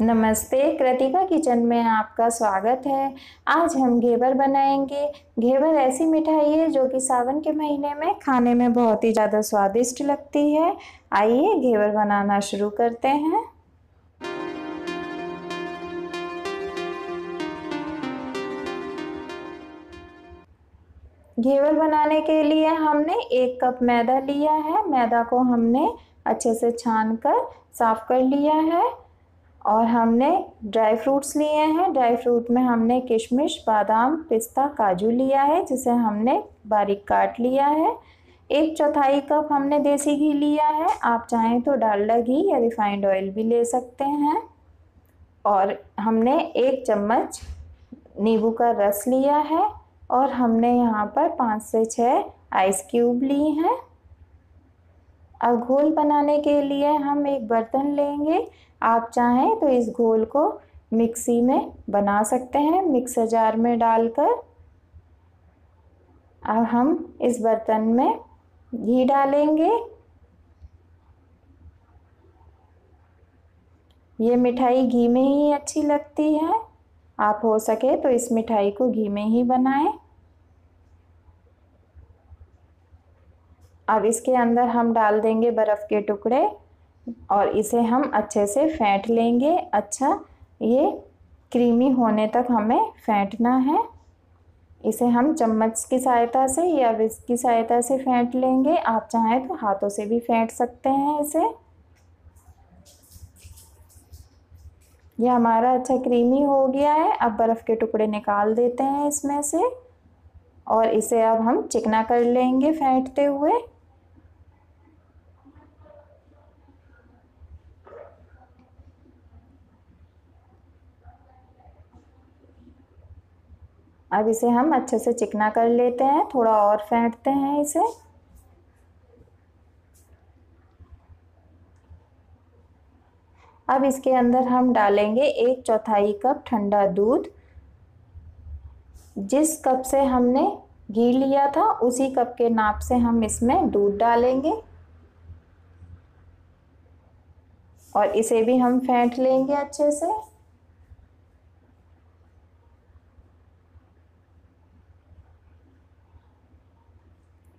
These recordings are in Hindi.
नमस्ते, कृतिका किचन में आपका स्वागत है। आज हम घेवर बनाएँगे। घेवर ऐसी मिठाई है जो कि सावन के महीने में खाने में बहुत ही ज़्यादा स्वादिष्ट लगती है। आइए घेवर बनाना शुरू करते हैं। घेवर बनाने के लिए हमने एक कप मैदा लिया है। मैदा को हमने अच्छे से छान कर साफ़ कर लिया है। और हमने ड्राई फ्रूट्स लिए हैं। ड्राई फ्रूट में हमने किशमिश, बादाम, पिस्ता, काजू लिया है, जिसे हमने बारीक काट लिया है। एक चौथाई कप हमने देसी घी लिया है। आप चाहें तो डालडा घी या रिफाइंड ऑयल भी ले सकते हैं। और हमने एक चम्मच नींबू का रस लिया है और हमने यहाँ पर पाँच से छः आइस क्यूब ली हैं। अब घोल बनाने के लिए हम एक बर्तन लेंगे। आप चाहें तो इस घोल को मिक्सी में बना सकते हैं। मिक्सर जार में डालकर अब हम इस बर्तन में घी डालेंगे। ये मिठाई घी में ही अच्छी लगती है। आप हो सके तो इस मिठाई को घी में ही बनाएँ। अब इसके अंदर हम डाल देंगे बर्फ़ के टुकड़े। और इसे हम अच्छे से फेंट लेंगे। अच्छा ये क्रीमी होने तक हमें फेंटना है। इसे हम चम्मच की सहायता से या विस्क की सहायता से फेंट लेंगे। आप चाहें तो हाथों से भी फेंट सकते हैं इसे। ये हमारा अच्छा क्रीमी हो गया है। अब बर्फ़ के टुकड़े निकाल देते हैं इसमें से। और इसे अब हम चिकना कर लेंगे फेंटते हुए। अब इसे हम अच्छे से चिकना कर लेते हैं, थोड़ा और फेंटते हैं इसे। अब इसके अंदर हम डालेंगे एक चौथाई कप ठंडा दूध। जिस कप से हमने घी लिया था, उसी कप के नाप से हम इसमें दूध डालेंगे। और इसे भी हम फेंट लेंगे अच्छे से।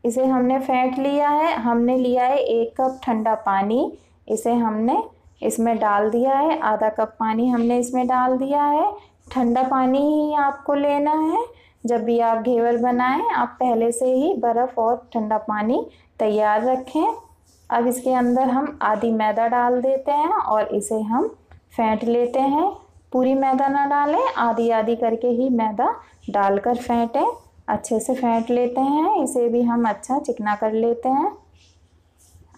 इसे हमने फेंट लिया है। हमने लिया है एक कप ठंडा पानी। इसे हमने इसमें डाल दिया है। आधा कप पानी हमने इसमें डाल दिया है। ठंडा पानी ही आपको लेना है। जब भी आप घेवर बनाएँ, आप पहले से ही बर्फ़ और ठंडा पानी तैयार रखें। अब इसके अंदर हम आधी मैदा डाल देते हैं और इसे हम फेंट लेते हैं। पूरी मैदा ना डालें आधी आधी करके ही मैदा डालकर फेंटें। अच्छे से फेंट लेते हैं, इसे भी हम अच्छा चिकना कर लेते हैं।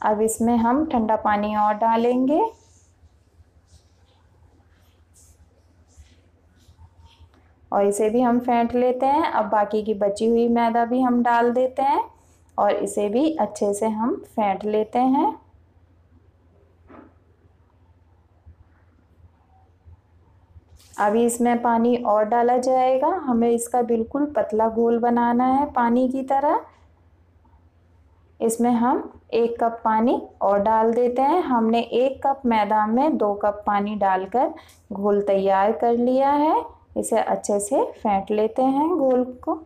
अब इसमें हम ठंडा पानी और डालेंगे। और इसे भी हम फेंट लेते हैं। अब बाकी की बची हुई मैदा भी हम डाल देते हैं और इसे भी अच्छे से हम फेंट लेते हैं। अभी इसमें पानी और डाला जाएगा। हमें इसका बिल्कुल पतला घोल बनाना है पानी की तरह। इसमें हम एक कप पानी और डाल देते हैं। हमने एक कप मैदा में दो कप पानी डालकर घोल तैयार कर लिया है। इसे अच्छे से फेंट लेते हैं घोल को।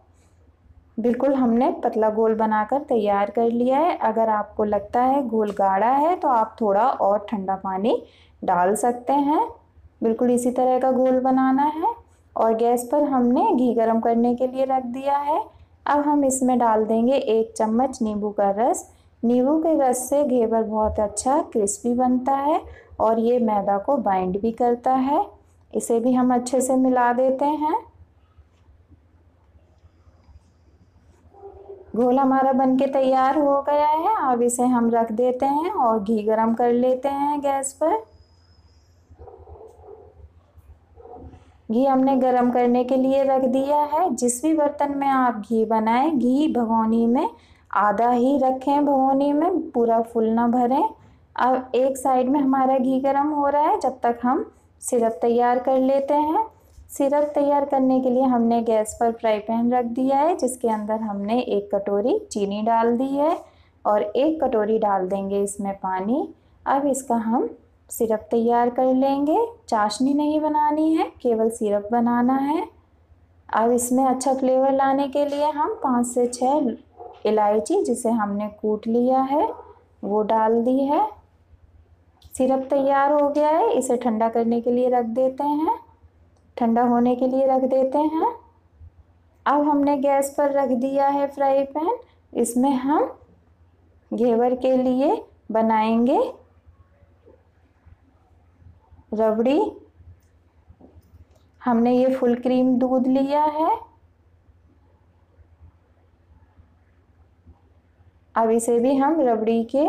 बिल्कुल हमने पतला घोल बनाकर तैयार कर लिया है। अगर आपको लगता है घोल गाढ़ा है तो आप थोड़ा और ठंडा पानी डाल सकते हैं। बिल्कुल इसी तरह का घोल बनाना है और गैस पर हमने घी गरम करने के लिए रख दिया है। अब हम इसमें डाल देंगे एक चम्मच नींबू का रस। नींबू के रस से घेवर बहुत अच्छा क्रिस्पी बनता है और ये मैदा को बाइंड भी करता है। इसे भी हम अच्छे से मिला देते हैं। घोल हमारा बनके तैयार हो गया है। अब इसे हम रख देते हैं और घी गरम कर लेते हैं गैस पर। घी हमने गरम करने के लिए रख दिया है। जिस भी बर्तन में आप घी बनाएँ, घी भगोनी में आधा ही रखें भगोनी में, पूरा फुल ना भरें। अब एक साइड में हमारा घी गरम हो रहा है, जब तक हम सिरप तैयार कर लेते हैं। सिरप तैयार करने के लिए हमने गैस पर फ्राई पैन रख दिया है, जिसके अंदर हमने एक कटोरी चीनी डाल दी है और एक कटोरी डाल देंगे इसमें पानी। अब इसका हम सिरप तैयार कर लेंगे। चाशनी नहीं बनानी है, केवल सिरप बनाना है। अब इसमें अच्छा फ्लेवर लाने के लिए हम पाँच से छः इलायची, जिसे हमने कूट लिया है, वो डाल दी है। सिरप तैयार हो गया है, इसे ठंडा करने के लिए रख देते हैं। ठंडा होने के लिए रख देते हैं। अब हमने गैस पर रख दिया है फ्राई पैन। इसमें हम घेवर के लिए बनाएँगे। रबड़ी। हमने ये फुल क्रीम दूध लिया है। अब इसे भी हम रबड़ी के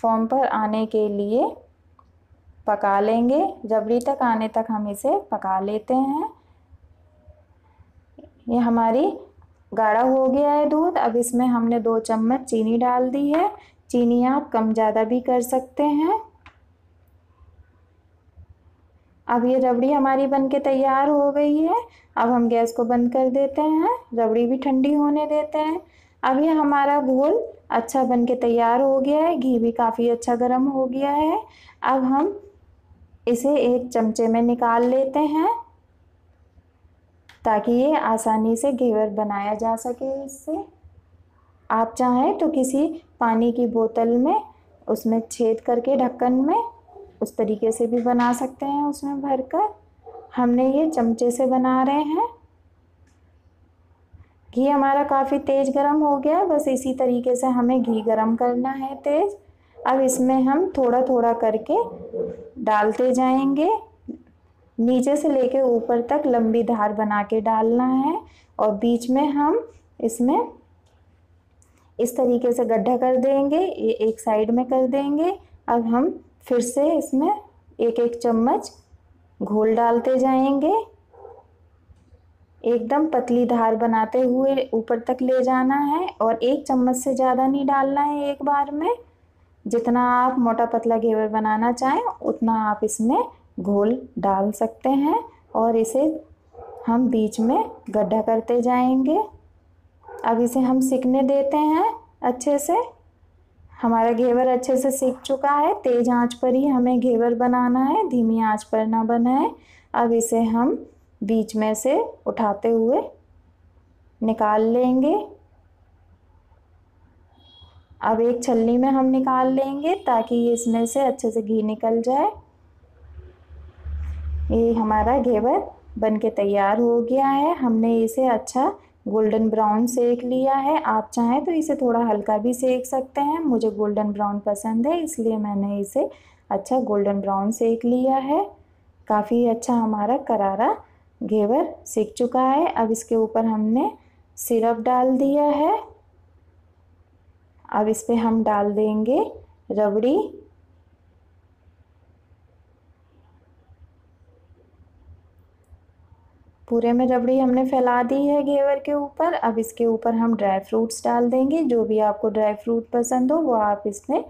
फॉर्म पर आने के लिए पका लेंगे। रबड़ी तक आने तक हम इसे पका लेते हैं। ये हमारी गाढ़ा हो गया है दूध। अब इसमें हमने दो चम्मच चीनी डाल दी है। चीनी आप कम ज़्यादा भी कर सकते हैं। अब ये रबड़ी हमारी बन के तैयार हो गई है। अब हम गैस को बंद कर देते हैं। रबड़ी भी ठंडी होने देते हैं। अब ये हमारा घोल अच्छा बन के तैयार हो गया है। घी भी काफ़ी अच्छा गर्म हो गया है। अब हम इसे एक चमचे में निकाल लेते हैं ताकि ये आसानी से घेवर बनाया जा सके इससे। आप चाहें तो किसी पानी की बोतल में उसमें छेद करके ढक्कन में उस तरीके से भी बना सकते हैं उसमें भरकर। हमने ये चमचे से बना रहे हैं। घी हमारा काफ़ी तेज़ गरम हो गया है बस इसी तरीके से हमें घी गरम करना है तेज़। अब इसमें हम थोड़ा थोड़ा करके डालते जाएँगे। नीचे से लेके ऊपर तक लंबी धार बना के डालना है और बीच में हम इसमें इस तरीके से गड्ढा कर देंगे, ये एक साइड में कर देंगे। अब हम फिर से इसमें एक एक चम्मच घोल डालते जाएँगे। एकदम पतली धार बनाते हुए ऊपर तक ले जाना है और एक चम्मच से ज़्यादा नहीं डालना है एक बार में। जितना आप मोटा पतला घेवर बनाना चाहें, उतना आप इसमें घोल डाल सकते हैं और इसे हम बीच में गड्ढा करते जाएँगे। अब इसे हम सिकने देते हैं अच्छे से। हमारा घेवर अच्छे से सीख चुका है। तेज़ आँच पर ही हमें घेवर बनाना है, धीमी आँच पर ना बनाए अब इसे हम बीच में से उठाते हुए निकाल लेंगे। अब एक छलनी में हम निकाल लेंगे ताकि इसमें से अच्छे से घी निकल जाए। ये हमारा घेवर बन के तैयार हो गया है। हमने इसे अच्छा गोल्डन ब्राउन सेक लिया है। आप चाहें तो इसे थोड़ा हल्का भी सेक सकते हैं। मुझे गोल्डन ब्राउन पसंद है, इसलिए मैंने इसे अच्छा गोल्डन ब्राउन सेक लिया है। काफ़ी अच्छा हमारा करारा घेवर सीख चुका है। अब इसके ऊपर हमने सिरप डाल दिया है। अब इस पर हम डाल देंगे रबड़ी। पूरे में रबड़ी हमने फैला दी है घेवर के ऊपर। अब इसके ऊपर हम ड्राई फ्रूट्स डाल देंगे। जो भी आपको ड्राई फ्रूट पसंद हो, वो आप इसमें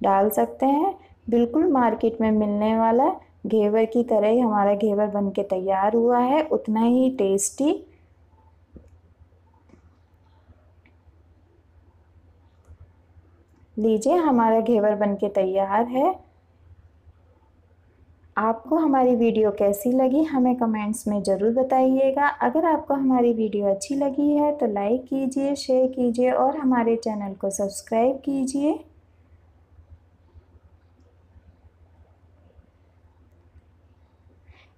डाल सकते हैं। बिल्कुल मार्केट में मिलने वाला घेवर की तरह ही हमारा घेवर बन के तैयार हुआ है। उतना ही टेस्टी। लीजिए, हमारा घेवर बन के तैयार है। आपको हमारी वीडियो कैसी लगी, हमें कमेंट्स में ज़रूर बताइएगा। अगर आपको हमारी वीडियो अच्छी लगी है तो लाइक कीजिए, शेयर कीजिए और हमारे चैनल को सब्सक्राइब कीजिए।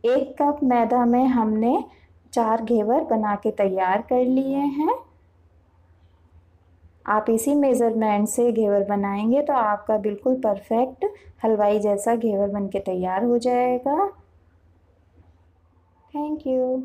एक कप मैदा में हमने चार घेवर बना के तैयार कर लिए हैं। आप इसी मेज़रमेंट से घेवर बनाएँगे तो आपका बिल्कुल परफेक्ट हलवाई जैसा घेवर बनके तैयार हो जाएगा। Thank you